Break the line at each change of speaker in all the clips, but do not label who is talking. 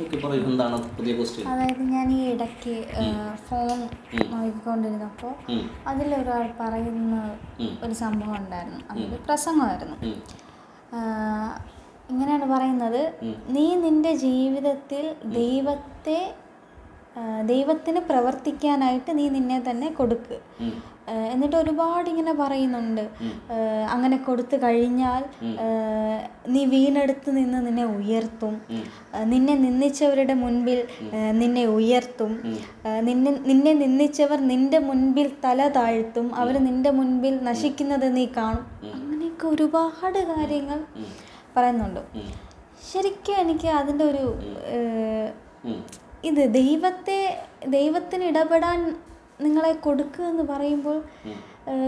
എന്താണ് പുതിയ ക്വസ്റ്റ്യൻ
അതായത് ഞാൻ ഈ ഇടയ്ക്ക് ഫോൺ നോക്കിക്കൊണ്ടിരുന്നപ്പോൾ അതിലൊരാൾ പറയുന്ന ഒരു സംഭവം ഉണ്ടായിരുന്നു. അതൊരു പ്രസംഗമായിരുന്നു. ഇങ്ങനെയാണ് പറയുന്നത്. നീ നിന്റെ ജീവിതത്തിൽ ദൈവത്തെ ദൈവത്തിന് പ്രവർത്തിക്കാനായിട്ട് നീ നിന്നെ തന്നെ കൊടുക്ക്. എന്നിട്ട് ഒരുപാട് ഇങ്ങനെ പറയുന്നുണ്ട്. അങ്ങനെ കൊടുത്തു കഴിഞ്ഞാൽ നീ വീണെടുത്ത് നിന്ന് നിന്നെ ഉയർത്തും. നിന്നെ നിന്ദിച്ചവരുടെ മുൻപിൽ നിന്നെ ഉയർത്തും. നിന്നെ നിന്നെ നിന്ദിച്ചവർ നിന്റെ മുൻപിൽ തല താഴ്ത്തും. അവർ നിന്റെ മുൻപിൽ നശിക്കുന്നത് നീ കാണും. അങ്ങനെയൊക്കെ ഒരുപാട് കാര്യങ്ങൾ പറയുന്നുണ്ട്. ശരിക്കും എനിക്ക് അതിന്റെ ഒരു ഇത് ദൈവത്തെ ദൈവത്തിന് ഇടപെടാൻ നിങ്ങളെ കൊടുക്കുക എന്ന് പറയുമ്പോൾ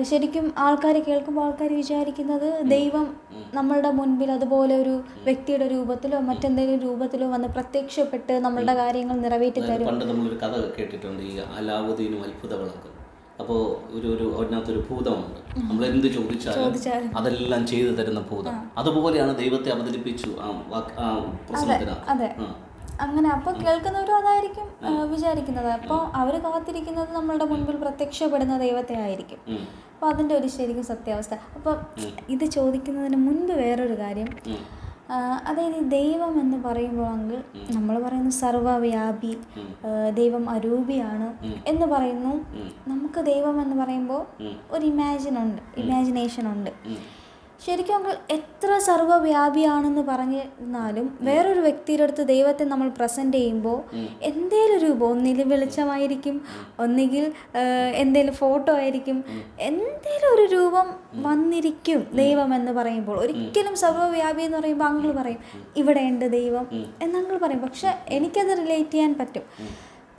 ശരിക്കും ആൾക്കാർ കേൾക്കുമ്പോൾ ആൾക്കാർ വിചാരിക്കുന്നത് ദൈവം നമ്മളുടെ മുൻപിൽ അതുപോലെ ഒരു വ്യക്തിയുടെ രൂപത്തിലോ മറ്റെന്തെങ്കിലും രൂപത്തിലോ വന്ന് പ്രത്യക്ഷപ്പെട്ട് നമ്മളുടെ കാര്യങ്ങൾ നിറവേറ്റി തരും
പണ്ട് നമ്മളൊരു കഥ കേട്ടിട്ടുണ്ട് ഈ അലാവുദ്ദീനും അത്ഭുത വിളക്ക് അപ്പോൾ ഒരു ഒരു അതിനകത്തൊരു ഭൂതമുണ്ട്. നമ്മൾ എന്ത് ചോദിച്ചാലും. അതെല്ലാം ചെയ്തു തരുന്ന ഭൂതം. അതുപോലെയാണ് ദൈവത്തെ അവതരിപ്പിച്ചു ആ
അതെ അങ്ങനെ അപ്പോൾ കേൾക്കുന്നവരും അതായിരിക്കും വിചാരിക്കുന്നത്. അപ്പോൾ അവർ കാത്തിരിക്കുന്നത് നമ്മളുടെ മുൻപിൽ പ്രത്യക്ഷപ്പെടുന്ന ദൈവത്തെ ആയിരിക്കും. അപ്പോൾ അതിന്റെ ഒരു ശരിക്കും സത്യാവസ്ഥ. അപ്പോൾ ഇത് ചോദിക്കുന്നതിന് മുൻപ് വേറൊരു കാര്യം. അതായത് ദൈവം എന്ന് പറയുമ്പോൾ നമ്മൾ പറയുന്നു സർവവ്യാപി ദൈവം അരൂപിയാണ് എന്ന് പറയുന്നു. നമുക്ക് ദൈവം എന്ന് പറയുമ്പോൾ ഒരു ഇമാജിൻ ഉണ്ട് ഇമാജിനേഷൻ ഉണ്ട്. ശരിക്കും അങ്കിൾ എത്ര സർവവ്യാപിയാണെന്ന് പറഞ്ഞിരുന്നാലും വേറൊരു വ്യക്തിയുടെ അടുത്ത് ദൈവത്തെ നമ്മൾ പ്രസന്റ് ചെയ്യുമ്പോൾ എന്തേലും രൂപം ഒന്നിൽ വെളിച്ചമായിരിക്കും. ഒന്നുകിൽ എന്തേലും ഫോട്ടോ ആയിരിക്കും. എന്തേലും ഒരു രൂപം വന്നിരിക്കും ദൈവം എന്ന് പറയുമ്പോൾ. ഒരിക്കലും സർവവ്യാപി എന്ന് പറയുമ്പോൾ അങ്കിൾ പറയും ഇവിടെ ഉണ്ട് ദൈവം എന്ന് അങ്കിൾ പറയും. പക്ഷെ എനിക്കത് റിലേറ്റ് ചെയ്യാൻ പറ്റും.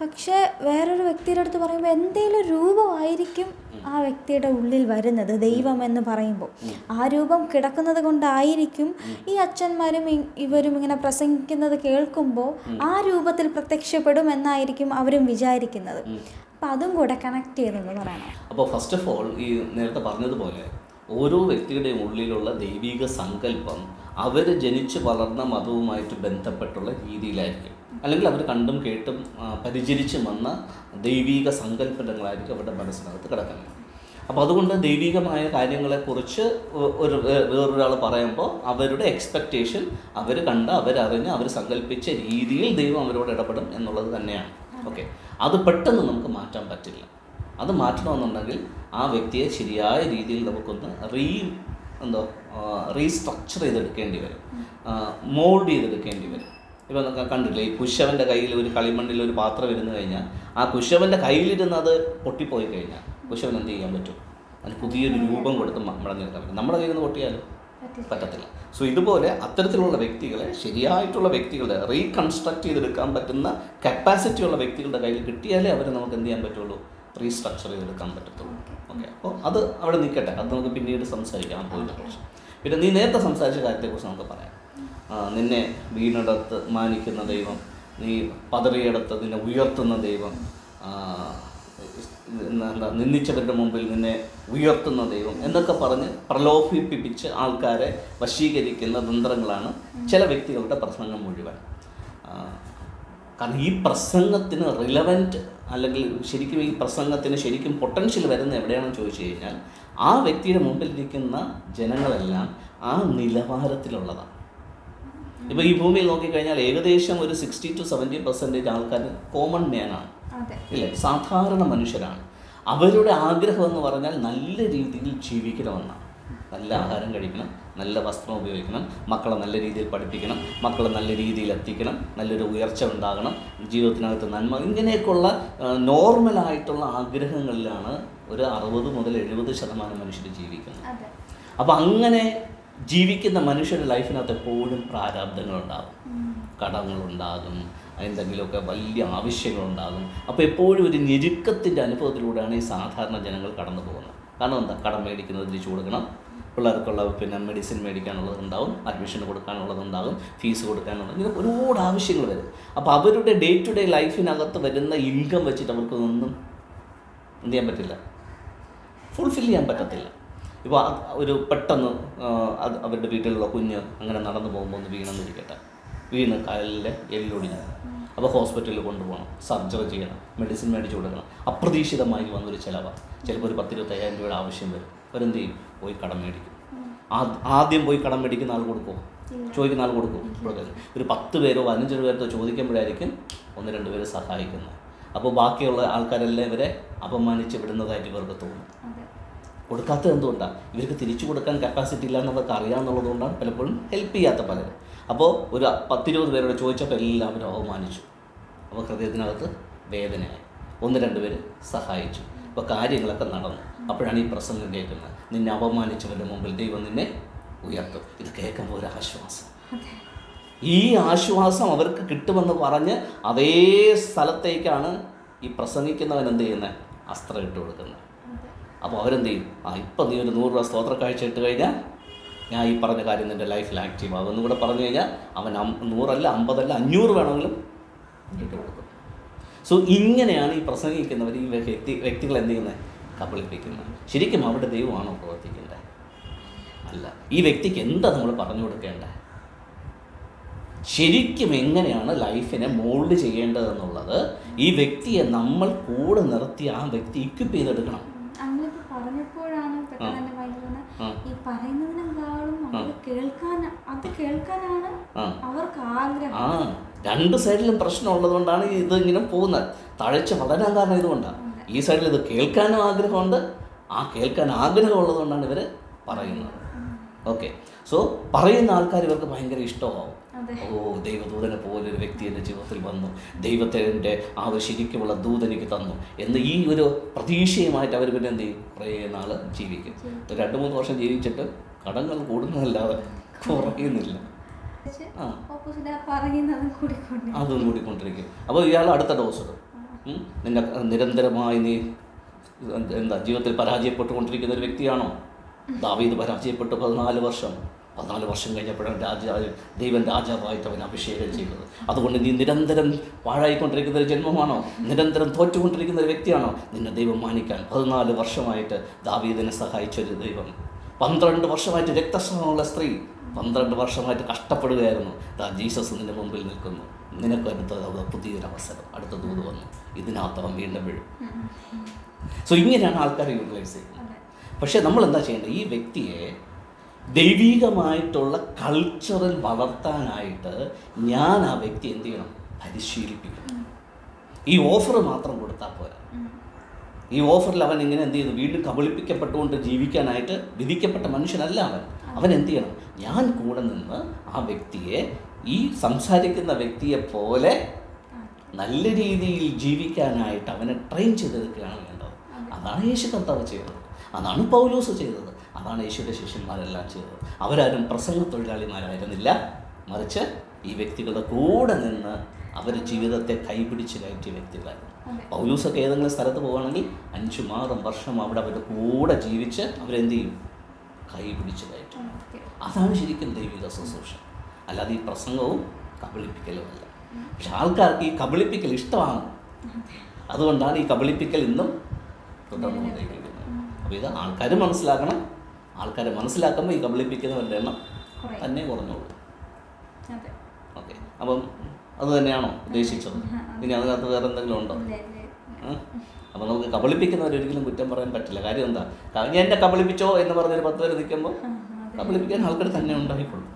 പക്ഷേ വേറൊരു വ്യക്തിയുടെ അടുത്ത് പറയുമ്പോൾ എന്തെങ്കിലും രൂപമായിരിക്കും ആ വ്യക്തിയുടെ ഉള്ളിൽ വരുന്നത് ദൈവം എന്ന് പറയുമ്പോൾ ആ രൂപം കിടക്കുന്നത് കൊണ്ടായിരിക്കും ഈ അച്ഛന്മാരും ഇവരും ഇങ്ങനെ പ്രസംഗിക്കുന്നത് കേൾക്കുമ്പോൾ ആ രൂപത്തിൽ പ്രത്യക്ഷപ്പെടും എന്നായിരിക്കും അവരും വിചാരിക്കുന്നത്. അപ്പം അതും കൂടെ കണക്ട് ചെയ്തെന്ന് പറയണം?
അപ്പോൾ ഫസ്റ്റ് ഓഫ് ഓൾ ഈ നേരത്തെ പറഞ്ഞതുപോലെ ഓരോ വ്യക്തിയുടെയും ഉള്ളിലുള്ള ദൈവിക സങ്കല്പം അവർ ജനിച്ച് വളർന്ന മതവുമായിട്ട് ബന്ധപ്പെട്ടുള്ള രീതിയിലായിരിക്കും. അല്ലെങ്കിൽ അവർ കണ്ടും കേട്ടും പരിചരിച്ചു വന്ന ദൈവിക സങ്കല്പങ്ങളായിരിക്കും അവരുടെ മനസ്സിനകത്ത് കിടക്കുന്നത്. അപ്പോൾ അതുകൊണ്ട് ദൈവികമായ കാര്യങ്ങളെക്കുറിച്ച് ഒരു വേറൊരാൾ പറയുമ്പോൾ അവരുടെ എക്സ്പെക്റ്റേഷൻ അവർ കണ്ട അവരറിഞ്ഞ് അവർ സങ്കല്പിച്ച രീതിയിൽ ദൈവം അവരോട് ഇടപെടും എന്നുള്ളത് തന്നെയാണ്. ഓക്കെ അത് പെട്ടെന്ന് നമുക്ക് മാറ്റാൻ പറ്റില്ല. അത് മാറ്റണമെന്നുണ്ടെങ്കിൽ ആ വ്യക്തിയെ ശരിയായ രീതിയിൽ നമുക്കൊന്ന് റീ എന്തോ റീസ്ട്രക്ചർ ചെയ്തെടുക്കേണ്ടി വരും. മോൾഡ് ചെയ്തെടുക്കേണ്ടി വരും. ഇപ്പം കണ്ടില്ലേ ഈ കുശവന്റെ കയ്യിൽ ഒരു കളിമണ്ണിൽ ഒരു പാത്രം ഇരുന്ന് കഴിഞ്ഞാൽ ആ കുശവന്റെ കയ്യിലിരുന്ന് അത് പൊട്ടിപ്പോയി കഴിഞ്ഞാൽ കുശവൻ എന്ത് ചെയ്യാൻ പറ്റും? അതിന് പുതിയൊരു രൂപം കൊടുത്ത് നമ്മളെ മടങ്ങിയെടുക്കാൻ പറ്റും. നമ്മുടെ കയ്യിൽ നിന്ന് പൊട്ടിയാലും? പറ്റത്തില്ല. സോ ഇതുപോലെ അത്തരത്തിലുള്ള വ്യക്തികളെ ശരിയായിട്ടുള്ള വ്യക്തികളുടെ റീകൺസ്ട്രക്ട് ചെയ്തെടുക്കാൻ പറ്റുന്ന കപ്പാസിറ്റി ഉള്ള വ്യക്തികളുടെ കയ്യിൽ കിട്ടിയാലേ അവരെ നമുക്ക് എന്ത് ചെയ്യാൻ പറ്റുള്ളൂ? റീസ്ട്രക്ചർ ചെയ്തെടുക്കാൻ പറ്റത്തുള്ളൂ. ഓക്കെ അപ്പോൾ അത് അവിടെ നിൽക്കട്ടെ. അത് നമുക്ക് പിന്നീട് സംസാരിക്കാം. പോയിട്ട് പിന്നെ നീ നേരത്തെ സംസാരിച്ച കാര്യത്തെക്കുറിച്ച് നമുക്ക് പറയാം. നിന്നെ വീണിടത്ത് മാനിക്കുന്ന ദൈവം നീ പതറിയിടത്ത് നിന്നെ ഉയർത്തുന്ന ദൈവം എന്താ നിന്ദിച്ചവരുടെ മുമ്പിൽ നിന്നെ ഉയർത്തുന്ന ദൈവം എന്നൊക്കെ പറഞ്ഞ് പ്രലോഭിപ്പിപ്പിച്ച് ആൾക്കാരെ വശീകരിക്കുന്ന തന്ത്രങ്ങളാണ് ചില വ്യക്തികളുടെ പ്രസംഗം മുഴുവൻ. കാരണം ഈ പ്രസംഗത്തിന് റിലവന്റ് അല്ലെങ്കിൽ ശരിക്കും ഈ പ്രസംഗത്തിന് ശരിക്കും പൊട്ടൻഷ്യൽ വരുന്ന എവിടെയാണെന്ന് ചോദിച്ചു കഴിഞ്ഞാൽ ആ വ്യക്തിയുടെ മുമ്പിലിരിക്കുന്ന ജനങ്ങളെല്ലാം ആ നിലവാരത്തിലുള്ളതാണ്. ഇപ്പോൾ ഈ ഭൂമിയിൽ നോക്കിക്കഴിഞ്ഞാൽ ഏകദേശം ഒരു സിക്സ്റ്റി ടു സെവന്റി പെർസെന്റേജ് ആൾക്കാർ കോമൺ മാനാണ് ഇല്ലേ? സാധാരണ മനുഷ്യരാണ്. അവരുടെ ആഗ്രഹം എന്ന് പറഞ്ഞാൽ നല്ല രീതിയിൽ ജീവിക്കണമെന്നാണ് നല്ല ആഹാരം കഴിക്കണം നല്ല വസ്ത്രം ഉപയോഗിക്കണം മക്കളെ നല്ല രീതിയിൽ പഠിപ്പിക്കണം മക്കളെ നല്ല രീതിയിൽ എത്തിക്കണം നല്ലൊരു ഉയർച്ച ഉണ്ടാകണം ജീവിതത്തിനകത്ത് നന്മ ഇങ്ങനെയൊക്കെയുള്ള നോർമലായിട്ടുള്ള ആഗ്രഹങ്ങളിലാണ് ഒരു അറുപത് മുതൽ എഴുപത് ശതമാനം മനുഷ്യർ ജീവിക്കുന്നത്. അപ്പം അങ്ങനെ ജീവിക്കുന്ന മനുഷ്യരുടെ ലൈഫിനകത്ത് എപ്പോഴും പ്രാരാബ്ദങ്ങളുണ്ടാകും. കടങ്ങളുണ്ടാകും. എന്തെങ്കിലുമൊക്കെ വലിയ ആവശ്യങ്ങളുണ്ടാകും. അപ്പോൾ എപ്പോഴും ഒരു ഞെരുക്കത്തിന്റെ അനുഭവത്തിലൂടെയാണ് ഈ സാധാരണ ജനങ്ങൾ കടന്നു പോകുന്നത്. കാരണം എന്താ? കടം മേടിക്കുന്നത് തിരിച്ചു കൊടുക്കണം. പിള്ളേർക്കുള്ള പിന്നെ മെഡിസിൻ മേടിക്കാനുള്ളത് ഉണ്ടാവും അഡ്മിഷൻ കൊടുക്കാനുള്ളത് ഉണ്ടാകും. ഫീസ് കൊടുക്കാനുള്ളത് ഇങ്ങനെ ഒരുപാട് ആവശ്യങ്ങൾ വരും. അപ്പോൾ അവരുടെ ഡേ ടു ഡേ ലൈഫിനകത്ത് വരുന്ന ഇൻകം വെച്ചിട്ട് അവർക്കൊന്നും എന്ത് ചെയ്യാൻ പറ്റില്ല? ഫുൾഫിൽ ചെയ്യാൻ പറ്റത്തില്ല. ഇപ്പോൾ ഒരു പെട്ടെന്ന് അത് അവരുടെ വീട്ടിലുള്ള കുഞ്ഞ് അങ്ങനെ നടന്നു പോകുമ്പോൾ ഒന്ന് വീണെന്നിരിക്കട്ടെ. വീണ് കാലിലെ എല്ലൊടിഞ്ഞു. അപ്പോൾ ഹോസ്പിറ്റലിൽ കൊണ്ടുപോകണം. സർജറി ചെയ്യണം. മെഡിസിൻ മേടിച്ച് കൊടുക്കണം. അപ്രതീക്ഷിതമായി വന്നൊരു ചിലവാണ്. ചിലപ്പോൾ ഒരു പത്തിരുപത്തയ്യായിരം രൂപയുടെ ആവശ്യം വരും. അവരെന്ത് ചെയ്യും? പോയി കടം മേടിക്കും. ആദ്യം പോയി കടം മേടിക്കുന്ന ആൾ കൊടുക്കുമോ ചോദിക്കുന്ന ആൾ കൊടുക്കും. ഒരു പത്ത് പേരോ പതിനഞ്ച് പേരോ ചോദിക്കുമ്പോഴായിരിക്കും ഒന്ന് രണ്ട് പേര് സഹായിക്കുന്നത്. അപ്പോൾ ബാക്കിയുള്ള ആൾക്കാരെല്ലാം ഇവരെ അപമാനിച്ച് വിടുന്നതായിട്ട് ഇവർക്ക് തോന്നും. കൊടുക്കാത്തത് എന്തുകൊണ്ടാണ് ഇവർക്ക് തിരിച്ചു കൊടുക്കാൻ കപ്പാസിറ്റി ഇല്ല എന്നുള്ളതൊക്കെ അറിയാമെന്നുള്ളതുകൊണ്ടാണ് പലപ്പോഴും ഹെൽപ്പ് ചെയ്യാത്ത പലരും. അപ്പോൾ ഒരു പത്തിരുപത് പേരോട് ചോദിച്ചപ്പോൾ എല്ലാവരും അവമാനിച്ചു. അപ്പോൾ ഹൃദയത്തിനകത്ത് വേദനയായി. ഒന്ന് രണ്ട് പേര് സഹായിച്ചു. അപ്പോൾ കാര്യങ്ങളൊക്കെ നടന്നു. അപ്പോഴാണ് ഈ പ്രസംഗം കേൾക്കുന്നത്. നിന്നെ അപമാനിച്ചവരുടെ മുമ്പിൽ ദൈവം നിന്നെ ഉയർത്തും. ഇത് കേൾക്കുമ്പോൾ ഒരു ആശ്വാസം. ഈ ആശ്വാസം അവർക്ക് കിട്ടുമെന്ന് പറഞ്ഞ് അതേ സ്ഥലത്തേക്കാണ് ഈ പ്രസംഗിക്കുന്നവൻ എന്ത് ചെയ്യുന്നത് അസ്ത്രം ഇട്ട് കൊടുക്കുന്നത്. അപ്പോൾ അവരെന്ത് ചെയ്യും? ആ ഇപ്പം നീ ഒരു നൂറ് രൂപ സ്തോത്ര കാഴ്ച ഇട്ട് കഴിഞ്ഞാൽ ഞാൻ ഈ പറഞ്ഞ കാര്യം നിന്റെ ലൈഫിൽ ആക്റ്റീവ് ആകും കൂടെ പറഞ്ഞു കഴിഞ്ഞാൽ അവൻ നൂറല്ല അമ്പതല്ല അഞ്ഞൂറ് വേണമെങ്കിലും ഇട്ട് കൊടുക്കും. സോ ഇങ്ങനെയാണ് ഈ പ്രസംഗിക്കുന്നവർ ഈ വ്യക്തി വ്യക്തികൾ എന്ത് ചെയ്യുന്നത് കബളിപ്പിക്കുന്നത്. ശരിക്കും അവിടെ ദൈവമാണോ പ്രവർത്തിക്കേണ്ടത് അല്ല. ഈ വ്യക്തിക്ക് എന്താ നമ്മൾ പറഞ്ഞു കൊടുക്കേണ്ടത് ശരിക്കും എങ്ങനെയാണ് ലൈഫിനെ മോൾഡ് ചെയ്യേണ്ടതെന്നുള്ളത് ഈ വ്യക്തിയെ നമ്മൾ കൂടെ നിർത്തി ആ വ്യക്തി ഇക്വിപ്പ് ചെയ്തെടുക്കണം.
പറഞ്ഞപ്പോഴാണ് പെട്ടെന്ന് എന്റെ മൈൻഡിൽ വന്ന് ഈ പറയുന്നതിനെന്താളും അവർ കേൾക്കാൻ അത് കേൾക്കാനാണ് അവർക്ക് ആഗ്രഹം.
രണ്ട് സൈഡിലും പ്രശ്നം ഉള്ളതുകൊണ്ടാണ് ഇത് ഇങ്ങനെ പോകുന്നത്. തഴച്ച് വളരാൻ കാരണം ഇതുകൊണ്ടാണ് ഈ സൈഡിൽ ഇത് കേൾക്കാനും ആഗ്രഹമുണ്ട്. ആ കേൾക്കാൻ ആഗ്രഹം ഉള്ളതുകൊണ്ടാണ് ഇവർ പറയുന്നത് ഓക്കെ. സോ പറയുന്ന ആൾക്കാർ ഇവർക്ക് ഭയങ്കര ഇഷ്ടമാവും. ഓ ദൈവദൂതനെ പോലെ ഒരു വ്യക്തി എന്റെ ജീവിതത്തിൽ വന്നു. ദൈവത്തെ എന്റെ ആ ഒരു ശരിക്കുമുള്ള ദൂത് എനിക്ക് തന്നു. എന്ന് ഈ ഒരു പ്രതീക്ഷയുമായിട്ട് അവർ പിന്നെ എന്ത് ചെയ്യും? കുറേ നാൾ ജീവിക്കും. ഒരു രണ്ട് മൂന്ന് വർഷം ജീവിച്ചിട്ട് കടങ്ങൾ കൂടുന്നതല്ലാതെ കുറയുന്നില്ല. അതും കൂടിക്കൊണ്ടിരിക്കും. അപ്പോൾ ഇയാൾ അടുത്ത ഡോസ്. നിന്നെ നിരന്തരമായി നീ എന്താ ജീവിതത്തിൽ പരാജയപ്പെട്ടുകൊണ്ടിരിക്കുന്ന ഒരു വ്യക്തിയാണോ? ദാവീദ് പരാജയപ്പെട്ടു പതിനാല് വർഷം. പതിനാല് വർഷം കഴിഞ്ഞപ്പോഴാണ് രാജ ദൈവം രാജാവായിട്ട് അവൻ അഭിഷേകം ചെയ്തത്. അതുകൊണ്ട് നീ നിരന്തരം പാഴായിക്കൊണ്ടിരിക്കുന്ന ഒരു ജന്മമാണോ? നിരന്തരം തോറ്റുകൊണ്ടിരിക്കുന്ന ഒരു വ്യക്തിയാണോ? നിന്നെ ദൈവം മാനിക്കാൻ പതിനാല് വർഷമായിട്ട് ദാവീദിനെ സഹായിച്ച ഒരു ദൈവം. പന്ത്രണ്ട് വർഷമായിട്ട് രക്തസ്രാവമുള്ള സ്ത്രീ പന്ത്രണ്ട് വർഷമായിട്ട് കഷ്ടപ്പെടുകയായിരുന്നു. ദാ ജീസസ് നിന്റെ മുമ്പിൽ നിൽക്കുന്നു. നിനക്ക് അടുത്ത പുതിയൊരു അവസരം അടുത്ത ദൂത് വന്നു. ഇതിനകത്ത് അവൻ വീണ്ടും വീഴും. സോ ഇങ്ങനെയാണ് ആൾക്കാർ യൂട്ടിലൈസ് ചെയ്യുന്നത്. പക്ഷേ നമ്മൾ എന്താ ചെയ്യേണ്ടത്? ഈ വ്യക്തിയെ ദൈവികമായിട്ടുള്ള കൾച്ചറിൽ വളർത്താനായിട്ട് ഞാൻ ആ വ്യക്തി എന്ത് ചെയ്യണം? പരിശീലിപ്പിക്കണം. ഈ ഓഫർ മാത്രം കൊടുത്താൽ പോരാ. ഈ ഓഫറിൽ അവൻ ഇങ്ങനെ എന്ത് ചെയ്യുന്നു? വീണ്ടും കബളിപ്പിക്കപ്പെട്ടുകൊണ്ട് ജീവിക്കാനായിട്ട് വിധിക്കപ്പെട്ട മനുഷ്യനല്ല അവൻ. അവൻ എന്ത് ചെയ്യണം? ഞാൻ കൂടെ നിന്ന് ആ വ്യക്തിയെ ഈ സംസാരിക്കുന്ന വ്യക്തിയെ പോലെ നല്ല രീതിയിൽ ജീവിക്കാനായിട്ട് അവനെ ട്രെയിൻ ചെയ്തെടുക്കുകയാണ് വേണ്ടത്. അതാണ് യേശു കർത്താവ് ചെയ്തത് അതാണ് പൗലോസ് ചെയ്തത്. അതാണ് യേശുവിന്റെ ശിഷ്യന്മാരെല്ലാം ചെയ്തത്. അവരാരും പ്രസംഗ തൊഴിലാളിമാരായിരുന്നില്ല മറിച്ച് ഈ വ്യക്തികളുടെ കൂടെ നിന്ന് അവർ ജീവിതത്തെ കൈപിടിച്ച് കയറ്റിയ വ്യക്തികളായിരുന്നു. പൗലൂസൊക്കെ ഏതെങ്കിലും സ്ഥലത്ത് പോവുകയാണെങ്കിൽ അഞ്ചും ആറും വർഷം അവിടെ അവരുടെ കൂടെ ജീവിച്ച് അവരെന്ത് ചെയ്യും? കൈപിടിച്ച് കയറ്റും. അതാണ് ശരിക്കും ദൈവിക ശുശ്രൂഷ. അല്ലാതെ ഈ പ്രസംഗവും കബളിപ്പിക്കലും അല്ല. പക്ഷെ ആൾക്കാർക്ക് ഈ കബളിപ്പിക്കൽ ഇഷ്ടമാണ്. അതുകൊണ്ടാണ് ഈ കബളിപ്പിക്കൽ ഇന്നും തുടർന്നുകൊണ്ടിരിക്കുന്നത് അപ്പോൾ ഇത് ആൾക്കാർ മനസ്സിലാക്കണം. ആൾക്കാർ മനസ്സിലാക്കുമ്പോൾ ഈ കബളിപ്പിക്കുന്നവരുടെ എണ്ണം. തന്നെ കുറഞ്ഞോളൂ. ഓക്കെ. അപ്പം അത് തന്നെയാണോ ഉദ്ദേശിച്ചത്? ഇനി അതിനകത്ത് വേറെ എന്തെങ്കിലും ഉണ്ടോ? അപ്പം നമുക്ക് കബളിപ്പിക്കുന്നവരൊരിക്കലും കുറ്റം പറയാൻ പറ്റില്ല. കാര്യം എന്താ? ഞാൻ എന്നെ കബളിപ്പിച്ചോ എന്ന് പറഞ്ഞൊരു പത്ത് പേര് നിൽക്കുമ്പോൾ. കബളിപ്പിക്കാൻ ആൾക്കാർ തന്നെ ഉണ്ടായിക്കൊള്ളും